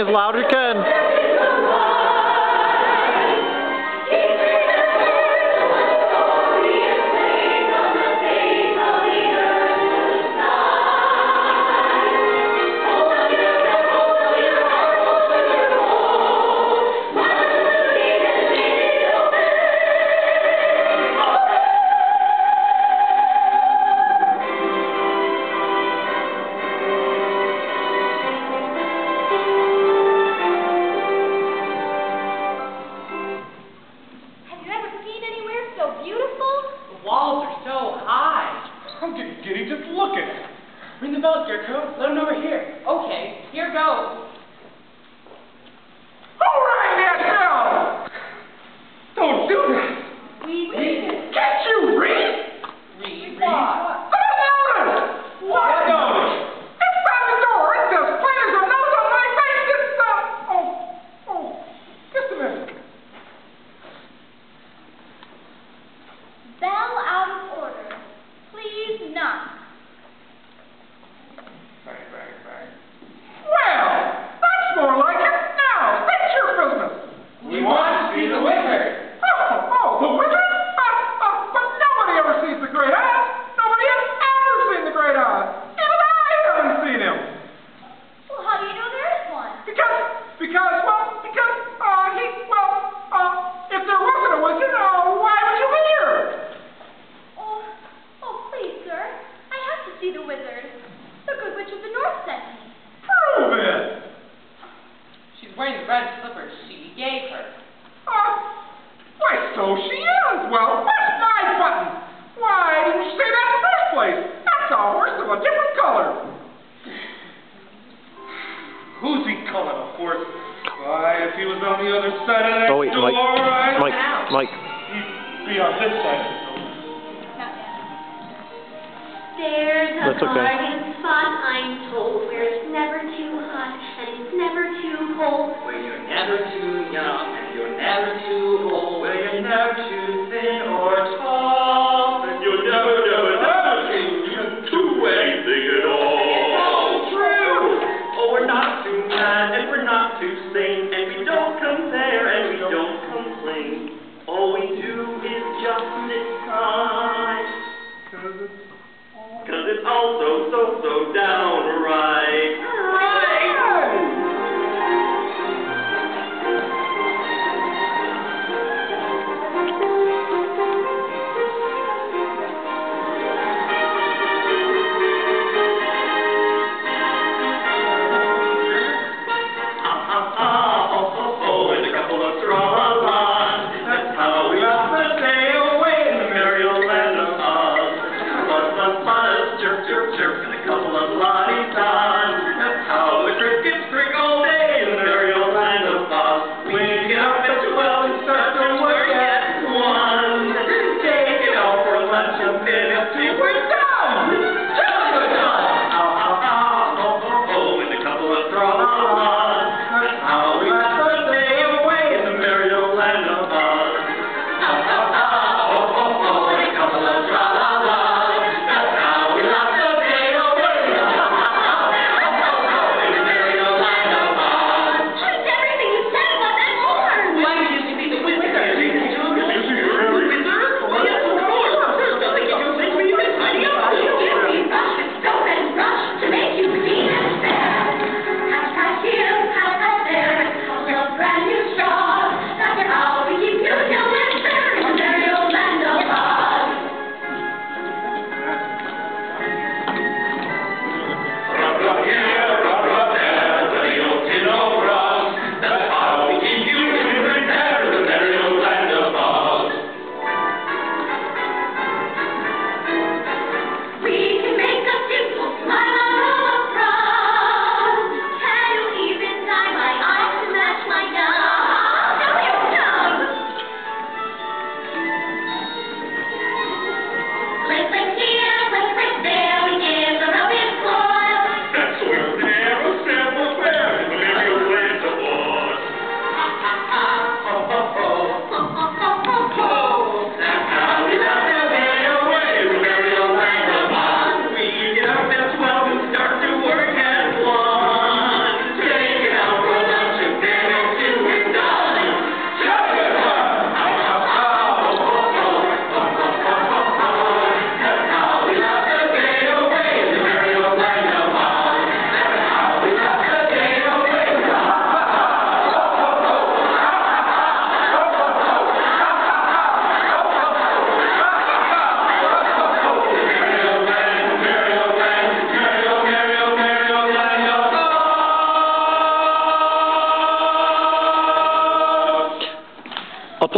as loud as you can. just look at it. Ring the bell, Scarecrow. Let him over here. Okay, here goes. Oh wait, Mike. Mike. Mike. There's a That's okay. garden spot, I'm told, where it's never too hot and it's never too cold. Where you're never too young and you're never too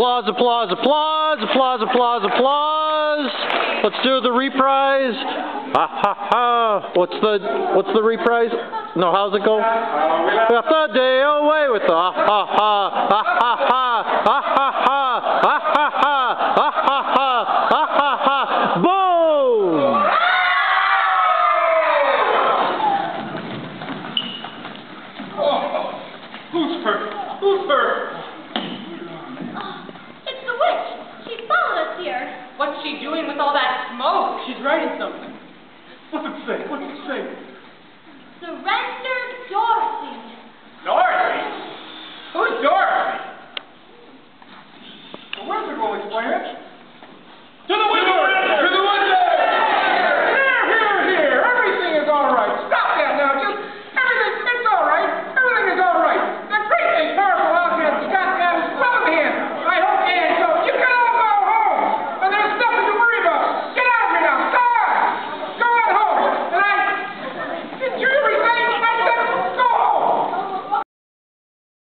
Applause, applause, applause, applause, applause, applause. Let's do the reprise. Ha ha ha. What's the what's the reprise? No, how's it go? Got the day away with the ha ha ha ha ha ha ha ha ha What's she doing with all that smoke? She's writing something. What's it say? What's it say? Surrender Dorothy. Dorothy? Who's Dorothy? The wizard will.